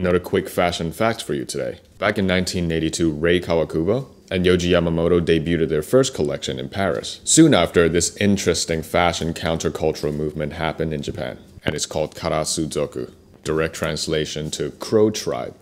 Another quick fashion fact for you today. Back in 1982, Rei Kawakubo and Yohji Yamamoto debuted their first collection in Paris. Soon after, this interesting fashion countercultural movement happened in Japan, and it's called Karasuzoku, direct translation to Crow Tribe.